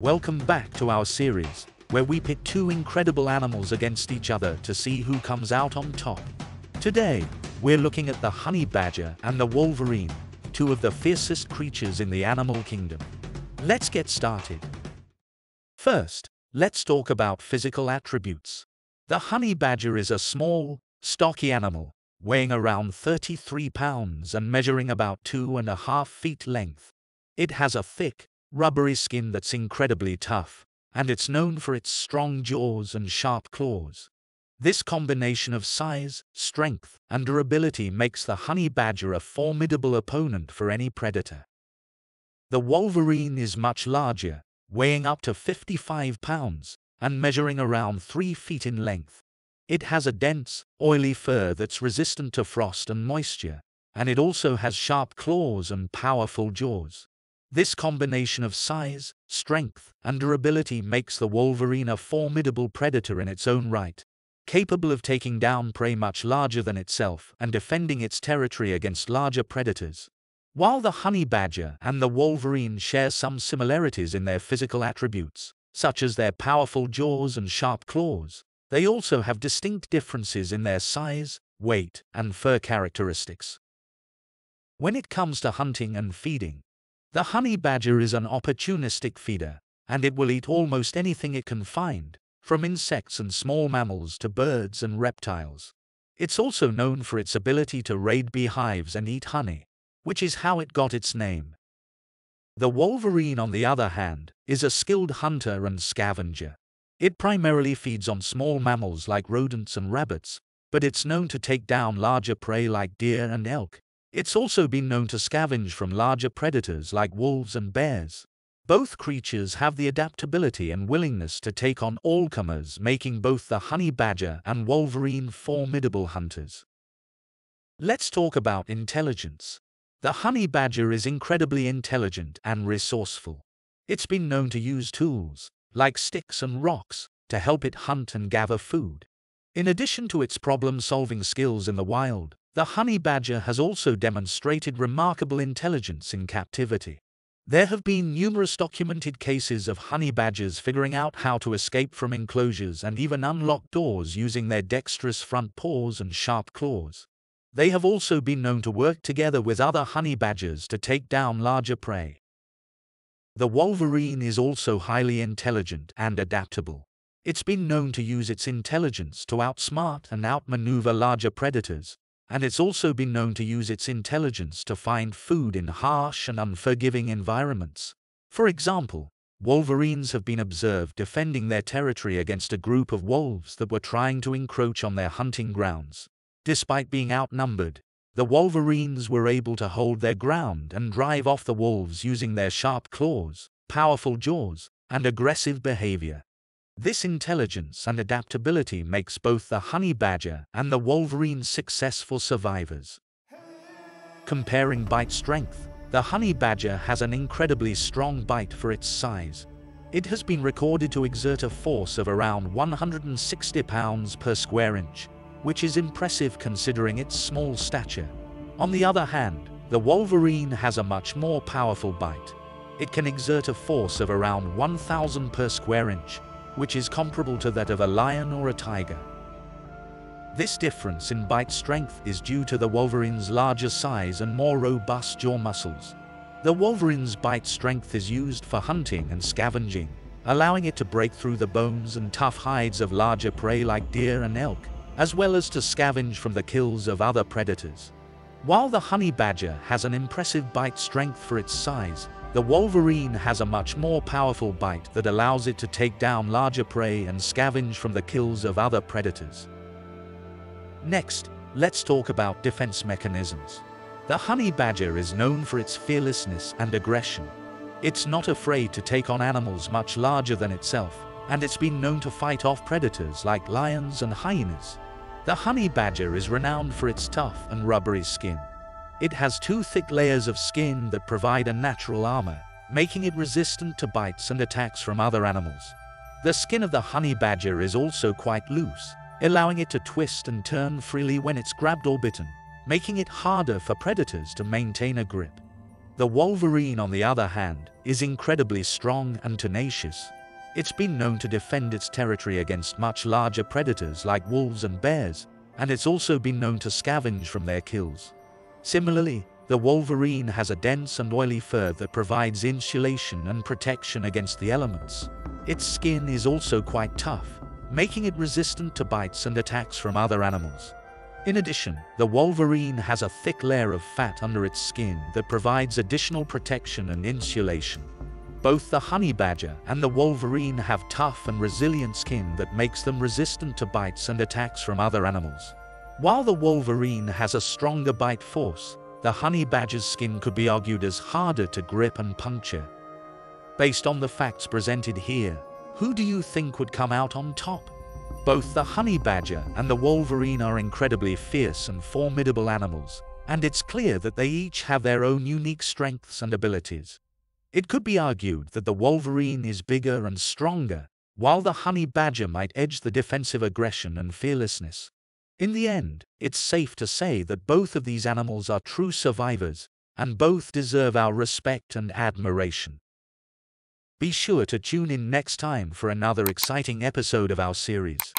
Welcome back to our series, where we pit two incredible animals against each other to see who comes out on top. Today, we're looking at the honey badger and the wolverine, two of the fiercest creatures in the animal kingdom. Let's get started. First, let's talk about physical attributes. The honey badger is a small, stocky animal, weighing around 33 pounds and measuring about two and a half feet length. It has a thick, rubbery skin that's incredibly tough, and it's known for its strong jaws and sharp claws. This combination of size, strength, and durability makes the honey badger a formidable opponent for any predator. The wolverine is much larger, weighing up to 55 pounds and measuring around 3 feet in length. It has a dense, oily fur that's resistant to frost and moisture, and it also has sharp claws and powerful jaws. This combination of size, strength, and durability makes the wolverine a formidable predator in its own right, capable of taking down prey much larger than itself and defending its territory against larger predators. While the honey badger and the wolverine share some similarities in their physical attributes, such as their powerful jaws and sharp claws, they also have distinct differences in their size, weight, and fur characteristics. When it comes to hunting and feeding, the honey badger is an opportunistic feeder, and it will eat almost anything it can find, from insects and small mammals to birds and reptiles. It's also known for its ability to raid beehives and eat honey, which is how it got its name. The wolverine, on the other hand, is a skilled hunter and scavenger. It primarily feeds on small mammals like rodents and rabbits, but it's known to take down larger prey like deer and elk, it's also been known to scavenge from larger predators like wolves and bears. Both creatures have the adaptability and willingness to take on all comers, making both the honey badger and wolverine formidable hunters. Let's talk about intelligence. The honey badger is incredibly intelligent and resourceful. It's been known to use tools, like sticks and rocks, to help it hunt and gather food. In addition to its problem-solving skills in the wild, the honey badger has also demonstrated remarkable intelligence in captivity. There have been numerous documented cases of honey badgers figuring out how to escape from enclosures and even unlock doors using their dexterous front paws and sharp claws. They have also been known to work together with other honey badgers to take down larger prey. The wolverine is also highly intelligent and adaptable. It's been known to use its intelligence to outsmart and outmaneuver larger predators, and it's also been known to use its intelligence to find food in harsh and unforgiving environments. For example, wolverines have been observed defending their territory against a group of wolves that were trying to encroach on their hunting grounds. Despite being outnumbered, the wolverines were able to hold their ground and drive off the wolves using their sharp claws, powerful jaws, and aggressive behavior. This intelligence and adaptability makes both the honey badger and the wolverine successful survivors. Comparing bite strength, the honey badger has an incredibly strong bite for its size. It has been recorded to exert a force of around 160 pounds per square inch, which is impressive considering its small stature. On the other hand, the wolverine has a much more powerful bite. It can exert a force of around 1000 per square inch, which is comparable to that of a lion or a tiger. This difference in bite strength is due to the wolverine's larger size and more robust jaw muscles. The wolverine's bite strength is used for hunting and scavenging, allowing it to break through the bones and tough hides of larger prey like deer and elk, as well as to scavenge from the kills of other predators. While the honey badger has an impressive bite strength for its size, the wolverine has a much more powerful bite that allows it to take down larger prey and scavenge from the kills of other predators. Next, let's talk about defense mechanisms. The honey badger is known for its fearlessness and aggression. It's not afraid to take on animals much larger than itself, and it's been known to fight off predators like lions and hyenas. The honey badger is renowned for its tough and rubbery skin. It has two thick layers of skin that provide a natural armor, making it resistant to bites and attacks from other animals. The skin of the honey badger is also quite loose, allowing it to twist and turn freely when it's grabbed or bitten, making it harder for predators to maintain a grip. The wolverine, on the other hand, is incredibly strong and tenacious. It's been known to defend its territory against much larger predators like wolves and bears, and it's also been known to scavenge from their kills. Similarly, the wolverine has a dense and oily fur that provides insulation and protection against the elements. Its skin is also quite tough, making it resistant to bites and attacks from other animals. In addition, the wolverine has a thick layer of fat under its skin that provides additional protection and insulation. Both the honey badger and the wolverine have tough and resilient skin that makes them resistant to bites and attacks from other animals. While the wolverine has a stronger bite force, the honey badger's skin could be argued as harder to grip and puncture. Based on the facts presented here, who do you think would come out on top? Both the honey badger and the wolverine are incredibly fierce and formidable animals, and it's clear that they each have their own unique strengths and abilities. It could be argued that the wolverine is bigger and stronger, while the honey badger might edge the defensive aggression and fearlessness. In the end, it's safe to say that both of these animals are true survivors, and both deserve our respect and admiration. Be sure to tune in next time for another exciting episode of our series.